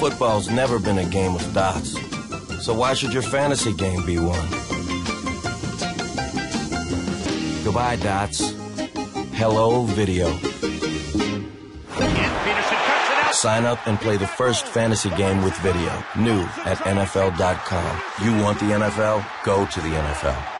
Football's never been a game of dots. So why should your fantasy game be one? Goodbye, dots. Hello, video. Sign up and play the first fantasy game with video. New at NFL.com. You want the NFL? Go to the NFL.